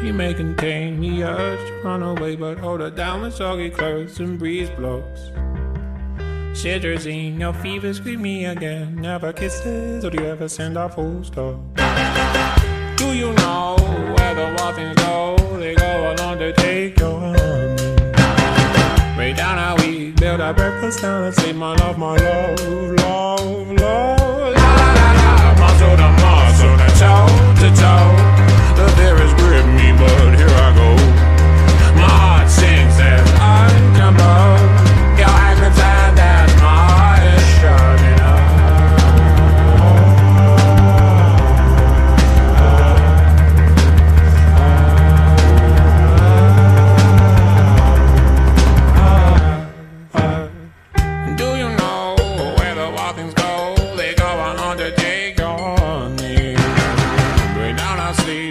She may contain the urge to run away, but hold her down with soggy clothes and breeze blocks. Cetirizine, your fever scream me again. Never kisses, or do you ever send a full stop? Do you know where the wild go? They go along to take your honey. Way down how we build our breakfast down and say, My love, my love, love, love.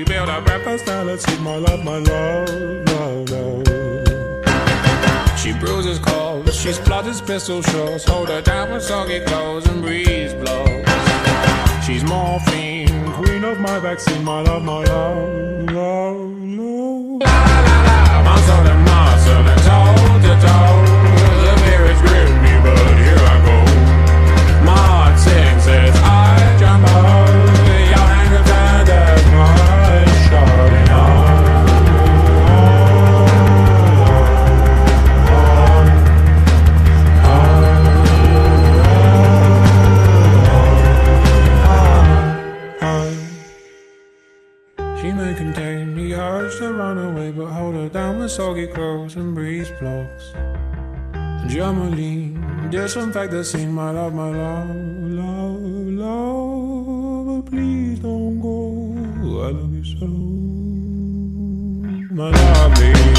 Build a let's eat my love, my love, love, love. She bruises calls, she splutters pistol shots. Hold her down with soggy clothes and breeze blocks. She's morphine, queen of my vaccine, my love, my love, love, love. She may contain the urge to run away, but hold her down with soggy clothes and breeze blocks. Germolene, disinfect the scene, my love, my love, love, love. But please don't go. I love you so, my lovely.